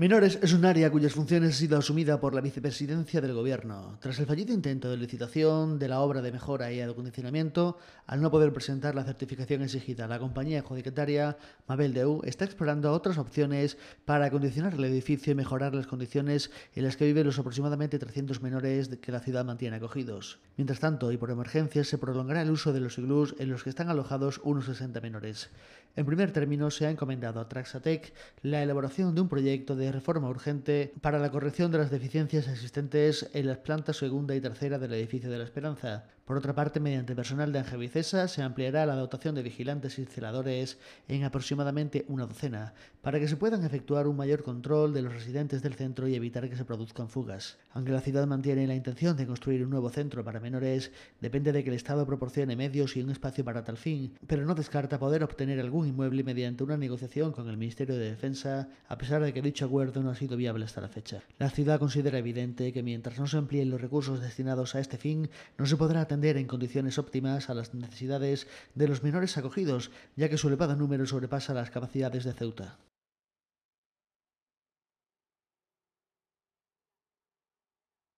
Menores es un área cuyas funciones ha sido asumida por la vicepresidencia del Gobierno. Tras el fallido intento de licitación de la obra de mejora y acondicionamiento, al no poder presentar la certificación exigida, la compañía adjudicataria Mabel Deu está explorando otras opciones para acondicionar el edificio y mejorar las condiciones en las que viven los aproximadamente 300 menores que la ciudad mantiene acogidos. Mientras tanto, y por emergencias, se prolongará el uso de los iglús en los que están alojados unos 60 menores. En primer término, se ha encomendado a Traxatec la elaboración de un proyecto de reforma urgente para la corrección de las deficiencias existentes en las plantas segunda y tercera del edificio de la Esperanza. Por otra parte, mediante personal de Angevicesa se ampliará la dotación de vigilantes y celadores en aproximadamente una docena, para que se puedan efectuar un mayor control de los residentes del centro y evitar que se produzcan fugas. Aunque la ciudad mantiene la intención de construir un nuevo centro para menores, depende de que el Estado proporcione medios y un espacio para tal fin, pero no descarta poder obtener algún inmueble mediante una negociación con el Ministerio de Defensa, a pesar de que dicho acuerdo no ha sido viable hasta la fecha. La ciudad considera evidente que mientras no se amplíen los recursos destinados a este fin, no se podrá atender en condiciones óptimas a las necesidades de los menores acogidos, ya que su elevado número sobrepasa las capacidades de Ceuta.